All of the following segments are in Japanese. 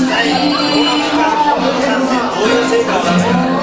際どういう成果を出せるか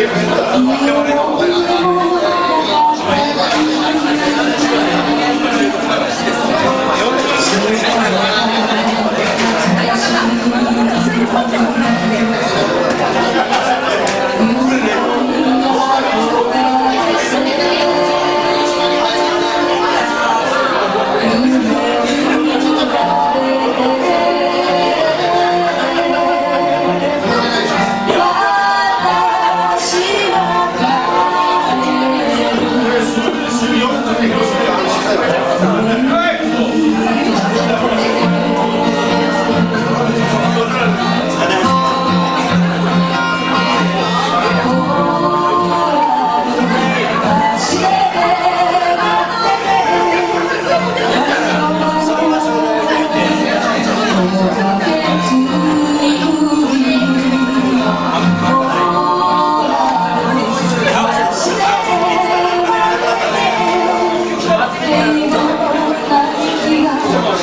どういうことですか?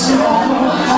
Christ.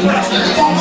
Obrigado.